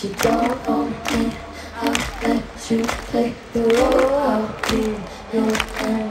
She don't own me, I let you take the role I'll be your friend.